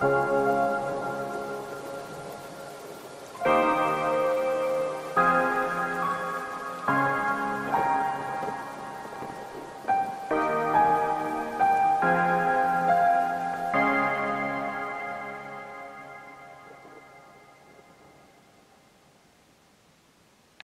Bye.